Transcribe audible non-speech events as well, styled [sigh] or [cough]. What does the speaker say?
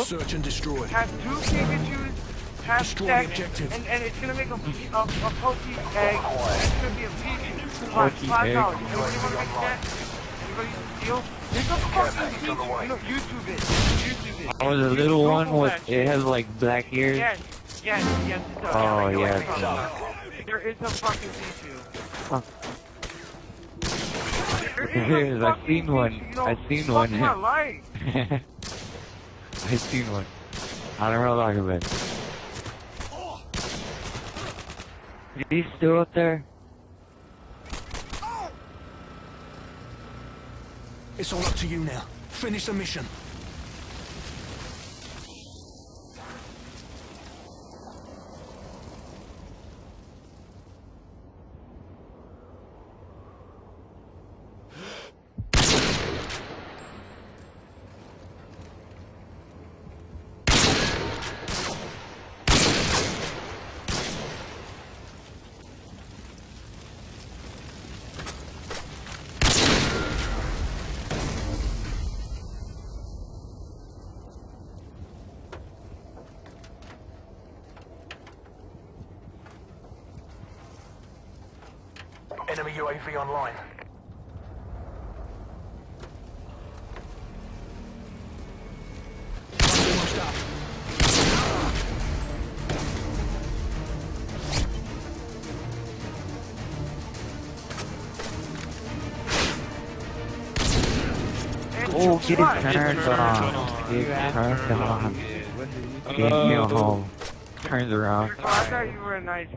Search and destroy. have two Pikachu's, have Destroy Dex, the objective. and, and it's gonna make a, a, a Poke egg, it's gonna be a Pichu. Five, Poke five egg. dollars. Anybody wanna make that? Anybody steal? There's a fucking Pichu. No, YouTube it. YouTube it. Oh, the little one with it has like black ears. Yes, yes, yes, it does. Oh, Like, yes. like, uh, There is a fucking Pichu. Huh. [laughs] There is. I've seen Pichu, one. you know, I've seen fuck one. [laughs] I seen one. I don't know what I'm talking about. Still up there? It's all up to you now. Finish the mission. Enemy UAV online. Almost up. And Oh, get what? it turned on. Get it turned on. Get me home. Turns around. Oh, I thought you were a nice